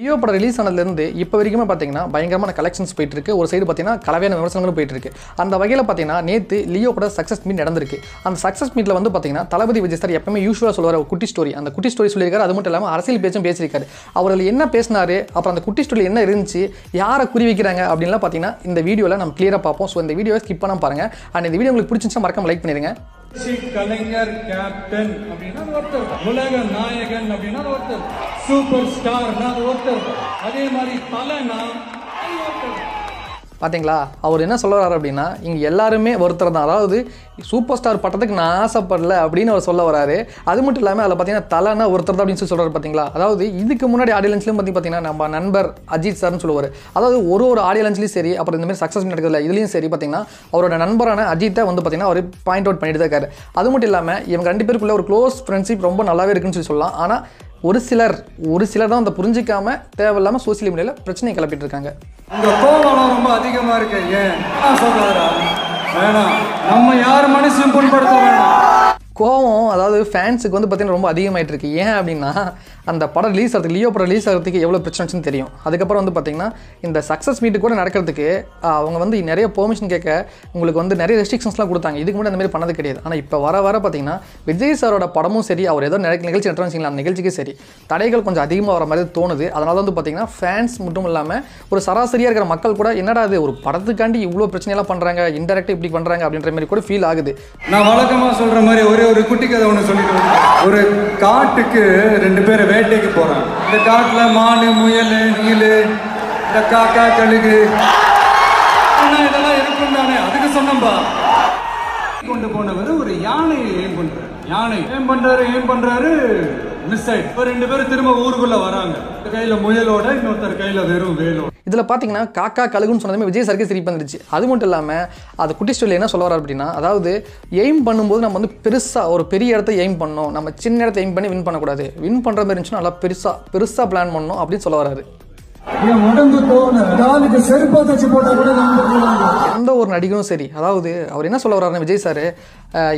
Leo படம் release ஆனதுலேருந்து இப்போ வரைக்குமே பார்த்தீங்கன்னா பயங்கரமான கலெக்ஷன்ஸ் போயிட்டு இருக்கு ஒரு சைடு பார்த்தீங்கன்னா கலவையான விமர்சனங்களும் போயிட்டு இருக்கு அந்த வகையில் பார்த்தீங்கன்னா நேற்று லியோ பட சக்ஸஸ் மீட் நடந்திருக்கு. அந்த சக்ஸஸ் மீட்டில் வந்து பார்த்தீங்கன்னா தளபதி விஜய் சார் எப்பவுமே யூஸ்வலாக சொல்லுவார் ஒரு குட்டி ஸ்டோரி அந்த குட்டி ஸ்டோரி சொல்லியிருக்காரு. அது மட்டும் இல்லாமல் அரசியல் பேச்சும் பேசியிருக்காரு. அவர் என்ன பேசினாரு அப்புறம் அந்த குட்டி ஸ்டோரி என்ன இருந்துச்சு யாரை குறி வைக்கிறாங்க அப்படின்லாம் பார்த்தீங்கன்னா இந்த வீடியோவில் நம்ம கிளியராக பார்ப்போம். ஸோ இந்த வீடியோவை ஸ்கிப் பண்ணால் பாருங்கள் அண்ட் இந்த வீடியோ உங்களுக்கு பிடிச்சிருந்துச்சா மறக்காம லைக் பண்ணிடுங்க கலைஞர் கேப்டன் அப்படின்னா ஒருத்தர். உலக நாயகன் அப்படின்னா ஒருத்தர். சூப்பர் ஸ்டார் நான் ஒருத்தர் அதே மாதிரி தலைனா அது அவர் என்ன சொல்ல வர்றாரு அப்படின்னா இங்கே எல்லாருமே ஒருத்தர் தான். அதாவது சூப்பர் ஸ்டார் பட்டத்துக்கு நான் ஆசைப்படல அப்படின்னு அவர் சொல்ல வராரு. அது மட்டும் இல்லாமல் அதில் பார்த்தீங்கன்னா தலைனா ஒருத்தர் தான் அப்படின்னு சொல்லி சொல்கிறார் பார்த்தீங்களா அதாவது இதுக்கு முன்னாடி ஆடியன்ஸ்லையும் பற்றி பார்த்தீங்கன்னா நம்ம நண்பர் அஜித் சார்னு சொல்லுவார். அதாவது ஒரு ஒரு ஆடியன்ஸ்லையும் சரி அப்புறம் இந்தமாதிரி சக்ஸஸ் நடக்கிறதுல இதுலையும் சரி பார்த்தீங்கன்னா அவரோட நண்பரான அஜித்தை வந்து பார்த்தீங்கன்னா அவர் பாயிண்ட் அவுட் பண்ணிட்டு தான் இருக்காரு. அது மட்டும் இல்லாமல் இவங்க ரெண்டு பேருக்குள்ள ஒரு க்ளோஸ் ஃப்ரெண்ட்ஷிப் ரொம்ப நல்லாவே இருக்குன்னு சொல்லி சொல்லலாம். ஆனால் ஒரு சிலர் ஒரு சிலர் தான் அதை புரிஞ்சிக்காம தேவையில்லாமல் சோசியல் மீடியாவில் பிரச்சனை கிளப்பிட்டு இருக்காங்க உங்க கோபம் ரொம்ப அதிகமா இருக்கு ஏன்? நான் வேணாம். நம்ம யார் மனசையும் புண்படுத்த வேணாம். கோவம் அதாவது ஃபேன்ஸுக்கு வந்து பார்த்திங்கன்னா ரொம்ப அதிகமாயிட்டு இருக்கு. ஏன் அப்படின்னா அந்த படம் ரிலீஸ் ஆகிறதுக்கு லியோ படம் ரிலீஸ் ஆகிறதுக்கு எவ்வளோ பிரச்சனை தெரியும். அதுக்கப்புறம் வந்து பார்த்தீங்கன்னா இந்த சக்ஸஸ் மீட்டு கூட நடக்கிறதுக்கு அவங்க வந்து நிறைய பெர்மிஷன் கேட்க உங்களுக்கு வந்து நிறைய ரெஸ்ட்ரிக்ஷன்ஸ்லாம் கொடுத்தாங்க. இதுக்கு முன்னாடி அந்த மாதிரி பண்ணது கிடையாது. ஆனால் இப்போ வர வர பார்த்தீங்கன்னா விஜய் சாரோட படமும் சரி அவர் ஏதோ நிறைய நிகழ்ச்சி நடத்துறாங்க வச்சுக்கலாம் அந்த நிகழ்ச்சிக்கு சரி தடைகள் கொஞ்சம் அதிகமாக வர மாதிரி தோணுது. அதனால வந்து பார்த்தீங்கன்னா ஃபேன்ஸ் மட்டும் இல்லாமல் ஒரு சராசரியாக இருக்கிற மக்கள் கூட என்னடா அது ஒரு படத்துக்காண்டி இவ்வளோ பிரச்சனையெல்லாம் பண்ணுறாங்க இன்டெரக்டாக இப்படி பண்ணுறாங்க அப்படின்ற மாதிரி கூட ஃபீல் ஆகுது. நான் வழக்கமாக சொல்கிற மாதிரி ஒரு ஒரு குட்டி கதை ஒன்று சொல்லிட்டு ஒரு காட்டுக்கு ரெண்டு பேர் வேட்டைக்கு போகிறாங்க இந்த காட்டில் மானு முயல் நீல் இந்த காக்கா கழுகு. ஆனால் இதெல்லாம் இருக்கும் தானே. அதுக்கு சொன்னம்பா கொண்டு போனவர் ஒரு யானையை ஏன் பண்ணுறாரு யானை. ஏன் பண்ணுறாரு ஏன் பண்ணுறாரு மிஸ் ஆயிட்டு. ரெண்டு பேரும் திரும்ப ஊருக்குள்ள வராங்க. கையில முயலோட இன்னொருத்தர் கையில வெறும் வேலோட. இதில் பார்த்தீங்கன்னா காக்கா கழுகுன்னு சொன்னதுமே விஜய் சருக்கு சிரிப்பு வந்துருச்சு. அது மட்டும் இல்லாமல் அது குட்டி ஸ்டோரியில் என்ன சொல்ல வர அப்படின்னா அதாவது எய்ம் பண்ணும்போது நம்ம வந்து பெருசாக ஒரு பெரிய இடத்த எய்ம் பண்ணணும். நம்ம சின்ன இடத்த எய்ம் பண்ணி வின் பண்ணக்கூடாது. வின் பண்ணுற மாதிரி இருந்துச்சுன்னா நல்லா பெருசாக பெருசாக பிளான் பண்ணணும் அப்படின்னு சொல்ல வராரு என் உடம்பு தோணு. காலுக்கு செருப்பா தச்சு போட்டா கூட நம்ப போவாங்க எந்த ஒரு நடிகரும் சரி. அதாவது அவர் என்ன சொல்ல வர்றாருன்னா விஜய் சார்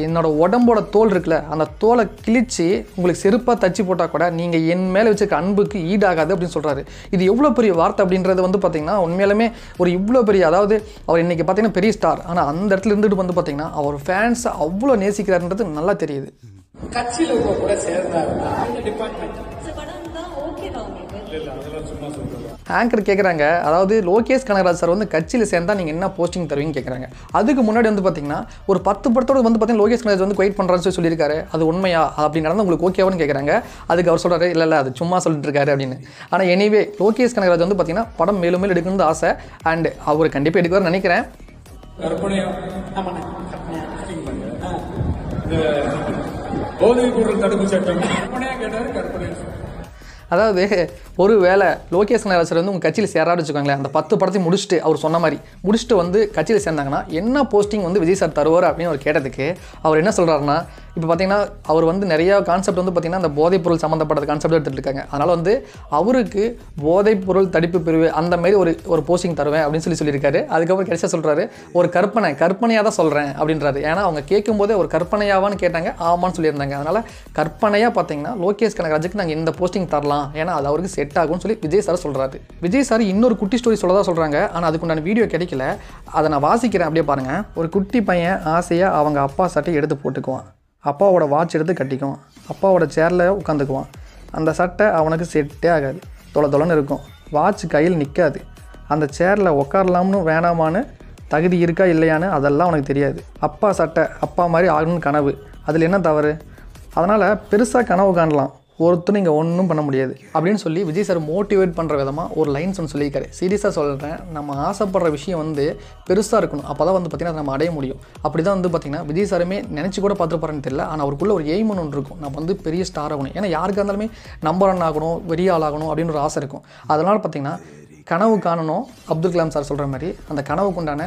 என்னோட உடம்போட தோல் இருக்குல்ல அந்த தோலை கிழிச்சு உங்களுக்கு செருப்பாக தச்சு போட்டால் கூட நீங்கள் என் மேலே வச்சிருக்க அன்புக்கு ஈடாகாது அப்படின்னு சொல்கிறாரு இது எவ்வளோ பெரிய வார்த்தை அப்படின்றது வந்து பார்த்தீங்கன்னா உண்மையிலுமே ஒரு இவ்வளோ பெரிய அதாவது அவர் இன்னைக்கு பார்த்தீங்கன்னா பெரிய ஸ்டார் ஆனால் அந்த இடத்துல இருந்துட்டு வந்து பார்த்தீங்கன்னா அவர் ஃபேன்ஸ் அவ்வளோ நேசிக்கிறாருன்றது நல்லா தெரியுது. கட்சியில் கூட சேர்ந்தாருன்னா அந்த டிபார்ட்மெண்ட் ஆங்கர் கேட்குறாங்க அதாவது லோகேஷ் கனகராஜ் சார் வந்து கட்சியில் சேர்ந்தா நீங்கள் என்ன போஸ்டிங் தருவீங்கன்னு கேட்குறாங்க அதுக்கு முன்னாடி வந்து பார்த்தீங்கன்னா ஒரு பத்து படத்தோட வந்து பார்த்தீங்கன்னா லோகேஷ் கனகராஜ் வந்து வெயிட் பண்ணுறான்னு சொல்லி சொல்லியிருக்காரு. அது உண்மையா? அப்படி நடந்து உங்களுக்கு ஓகேவான்னு கேட்குறாங்க அதுக்கு அவர் சொல்கிறாரு இல்லை இல்லை அது சும்மா சொல்லிட்டு இருக்காரு அப்படின்னு. ஆனால் எனிவே லோகேஷ் கனகராஜ் வந்து பார்த்தீங்கன்னா படம் மேலும் மேலும் எடுக்கணும்னு ஆசை. அண்ட் அவர் கண்டிப்பாக எடுக்குவார்னு நினைக்கிறேன். போதைப் பொருள் தடுப்பு சட்டம் கற்பனையா கேட்டாரு கற்பனையா அதாவது ஒரு வேளை லோகேஷ் கனகராஜ் வந்து உங்கள் கட்சியில் சேராரு வச்சுக்கோங்களேன் அந்த பத்து படத்தையும் முடிச்சுட்டு அவர் சொன்ன மாதிரி முடிச்சுட்டு வந்து கட்சியில் சேர்ந்தாங்கன்னா என்ன போஸ்டிங் வந்து விஜய் சார் தருவார் அப்படின்னு அவர் கேட்டதுக்கு அவர் என்ன சொல்கிறாருன்னா இப்போ பார்த்தீங்கன்னா அவர் வந்து நிறையா கான்செப்ட் வந்து பார்த்திங்கன்னா அந்த போதைப் பொருள் சம்மந்தப்பட்ட கான்செப்ட் எடுத்துகிட்டு இருக்காங்க. அதனால் வந்து அவருக்கு போதைப்பொருள் தடுப்பு பிரிவு அந்த மாதிரி ஒரு ஒரு போஸ்டிங் தருவேன் அப்படின்னு சொல்லி சொல்லியிருக்காரு. அதுக்கப்புறம் கடைசியாக சொல்கிறாரு ஒரு கற்பனை கற்பனையாக தான் சொல்கிறேன் அப்படின்றாரு. ஏன்னா அவங்க கேட்கும்போதே ஒரு கற்பனையாவான்னு கேட்டாங்க ஆமான்னு சொல்லியிருந்தாங்க. அதனால் கற்பனையாக பார்த்தீங்கன்னா லோகேஷ் கனகராஜுக்கு நாங்கள் இந்த போஸ்டிங் தரலாம். ஏன்னா அது அவருக்கு செட் ஆகும்னு சொல்லி விஜய் சார் சொல்கிறாரு விஜய் சார் இன்னொரு குட்டி ஸ்டோரி சொல்லதான் சொல்கிறாங்க ஆனால் அதுக்குண்டான வீடியோ கிடைக்கல. அதை நான் வாசிக்கிறேன் அப்படியே பாருங்கள் ஒரு குட்டி பையன் ஆசையாக அவங்க அப்பா சட்டை எடுத்து போட்டுக்குவான். அப்பாவோட வாட்ச் எடுத்து கட்டிக்குவான். அப்பாவோட சேரில் உட்காந்துக்குவான். அந்த சட்டை அவனுக்கு செட்டே ஆகாது. தொலை தொலைன்னு இருக்கும். வாட்ச் கையில் நிற்காது அந்த சேரில் உட்காரலாம்னு வேணாமான்னு தகுதி இருக்கா இல்லையான்னு அதெல்லாம் அவனுக்கு தெரியாது. அப்பா சட்டை அப்பா மாதிரி ஆகணும்னு கனவு. அதில் என்ன தவறு? அதனால் பெருசாக கனவு காணலாம். ஒருத்தரும் இங்கே ஒன்றும் பண்ண முடியாது. அப்படின்னு சொல்லி விஜய் சார் மோட்டிவேட் பண்ணுற விதமாக ஒரு லைன்ஸ் ஒன்று சொல்லியிருக்காரு. சீரியஸாக சொல்கிறேன் நம்ம ஆசைப்படுற விஷயம் வந்து பெருசாக இருக்கணும். அப்போ தான் வந்து பார்த்திங்கன்னா நம்ம அடைய முடியும். அப்படி தான் வந்து பார்த்திங்கன்னா விஜய் சாருமே நினச்சி கூட பார்த்துருப்பாருன்னு தெரியல. ஆனால் அவருக்குள்ள ஒரு எய்ம் ஒன்று இருக்கும். நம்ம வந்து பெரிய ஸ்டார் ஆகணும். ஏன்னா யாருக்காக இருந்தாலுமே நம்பர் ஒன் ஆகணும் பெரிய ஆள் ஆகணும் அப்படின்னு ஒரு ஆசை இருக்கும். அதனால் பார்த்திங்கன்னா கனவு காணணும். அப்துல் கலாம் சார் சொல்கிற மாதிரி அந்த கனவுக்குண்டான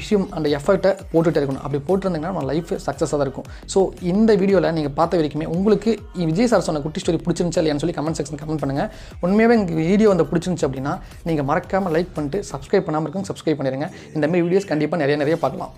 விஷயம் அந்த எஃபர்ட்டை போட்டுகிட்டே இருக்கணும். அப்படி போட்டிருந்தீங்கன்னா நம்ம லைஃப் சக்ஸஸாக தான் இருக்கும். ஸோ இந்த வீடியோவில் நீங்கள் பார்த்த வரைக்குமே உங்களுக்கு விஜய் சார் சொன்ன குட்டி ஸ்டோரி பிடிச்சிருந்துச்சா இல்லையான்னு சொல்லி கமெண்ட் செக்ஷன் கமெண்ட் பண்ணுங்கள் உண்மையாகவே எங்கள் வீடியோ வந்து பிடிச்சிருந்துச்சு அப்படின்னா நீங்கள் மறக்காமல் லைக் பண்ணிட்டு சப்ஸ்கிரைப் பண்ணாமல் இருக்கும் சப்ஸ்கிரைப் பண்ணிடுங்க இந்த மாதிரி வீடியோஸ் கண்டிப்பாக நிறைய நிறைய பார்க்கலாம்.